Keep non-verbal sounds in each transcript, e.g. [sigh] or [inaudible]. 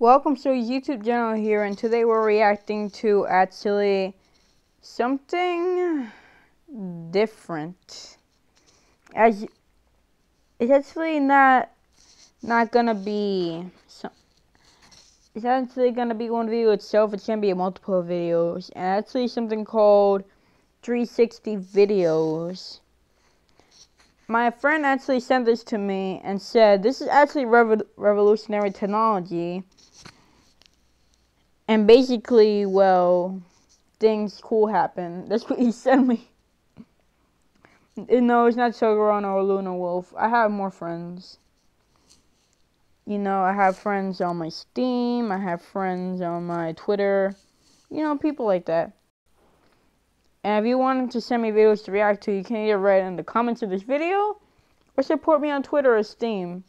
Welcome to YouTube channel here and today we're reacting to actually something different. As it's actually not not gonna be some, it's actually gonna be one video itself, it's gonna be multiple videos and actually something called 360 videos. My friend actually sent this to me and said this is actually rev revolutionary technology and basically, well, things cool happen. [laughs] That's what he sent me. no, it's not Sugaron or Luna Wolf. I have more friends. You know, I have friends on my Steam. I have friends on my Twitter. You know, people like that. And if you wanted to send me videos to react to, you can either write in the comments of this video or support me on Twitter or Steam.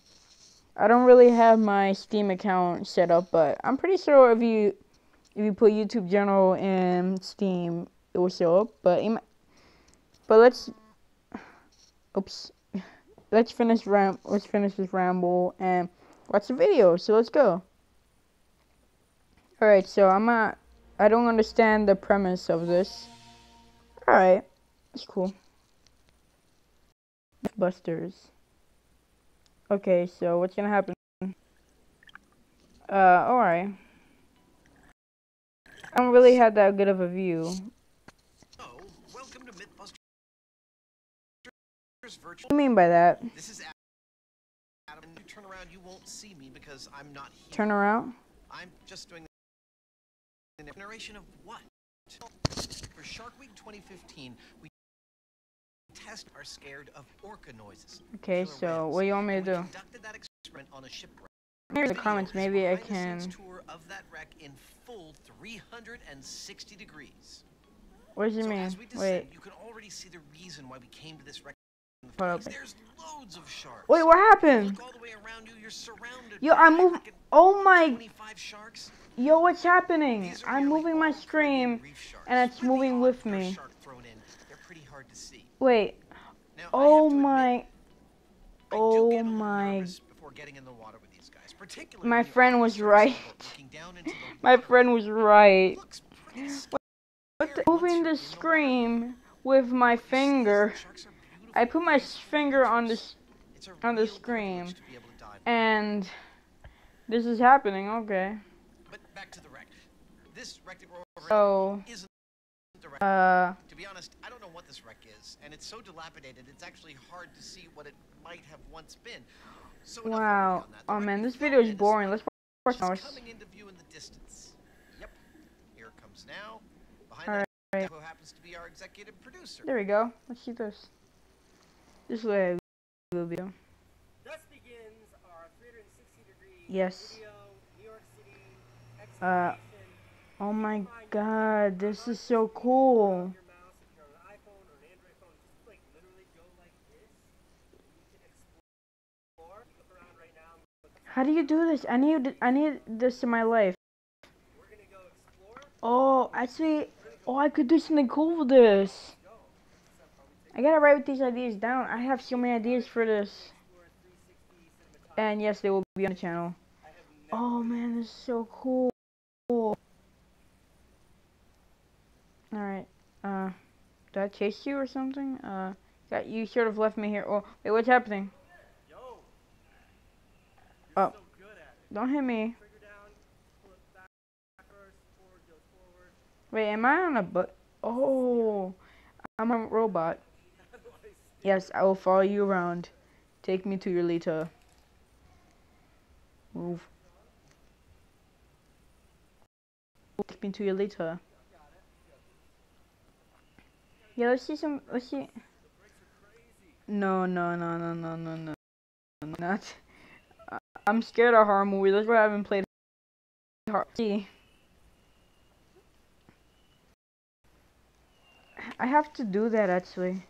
I don't really have my Steam account set up, but I'm pretty sure if you if you put YouTube General and Steam, it will show up. But but let's oops, [laughs] let's finish ram let's finish this ramble and watch the video. So let's go. All right, so I'm not. I don't understand the premise of this. All right, it's cool. Busters. Okay, so what's gonna happen? Uh, alright. I don't really have that good of a view. Oh, welcome to Mythbusters Virtual. What do you mean by that? This is Adam. You turn around, you won't see me because I'm not here. Turn around? I'm just doing the narration of what? For Shark Week 2015, we test are scared of orca noises. Okay, so what do you want me to do? Conducted that experiment on a shipwreck. Here the comments, maybe I can. Tour of that wreck in full 360 degrees. What does it so mean? Descend, Wait. You can already see the reason why we came to this wreck. There's loads of sharks. Wait, what happened? You, Yo, I'm moving. Oh my. Yo, what's happening? I'm moving my screen, and it's moving with me. Wait. Oh, oh my. Oh my my friend was right. my friend was right. Moving the screen with my finger. I put my finger on the on the screen, and this is happening. Okay. But back to the wreck. This wreck that we're so, uh, to be honest, I don't know what this wreck is, and it's so dilapidated. It's actually hard to see what it might have once been. So wow. Oh man, this video is boring. Let's watch ours. coming into view in the distance. Yep. Here it comes now. Behind All right. who happens to be our executive producer. There we go. Let's see this. This way I will video. Thus begins our 360 degree yes. video, New York City uh Oh my god, this is so cool. How do you do this? I need I need this in my life. Oh, actually, oh, I could do something cool with this. I gotta write these ideas down. I have so many ideas for this. And yes, they will be on the channel. Oh man, this is so cool. Alright, uh, did I chase you or something? Uh, got you sort of left me here. Oh, wait, what's happening? Oh. Don't hit me. Wait, am I on a but? Oh, I'm a robot. [laughs] Yes, I will follow you around. Take me to your Lita. Move. Take me to your Lita. Yeah, let's see some. Let's see. No, no, no, no, no, no, no, not. I'm scared of horror movies. That's why I haven't played horror. See. I have to do that actually.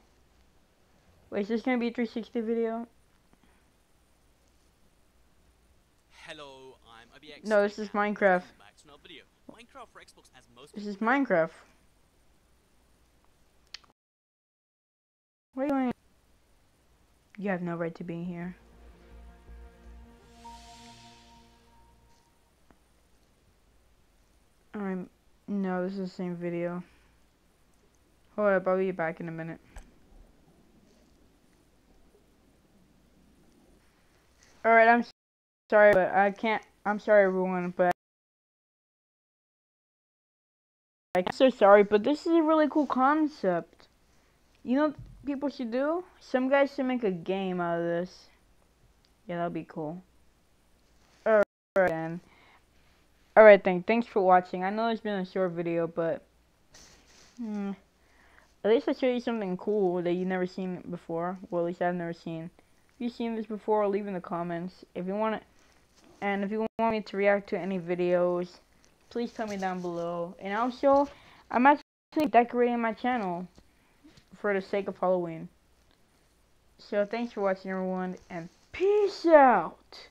Wait, is this gonna be a 360 video? Hello, I'm ABX. No, this is Minecraft. Minecraft this is Minecraft. What are you doing? You have no right to be here. This is the same video. Hold up, I'll be back in a minute. Alright, I'm sorry, but I can't. I'm sorry, everyone, but. I'm so sorry, but this is a really cool concept. You know people should do? Some guys should make a game out of this. Yeah, that'll be cool. Alright then. Alright then, thanks for watching. I know it's been a short video, but... Hmm, at least I showed you something cool that you've never seen before. Well, at least I've never seen. If you've seen this before, leave in the comments. If you want it, and if you want me to react to any videos, please tell me down below. And also, I'm actually decorating my channel for the sake of Halloween. So thanks for watching everyone, and peace out!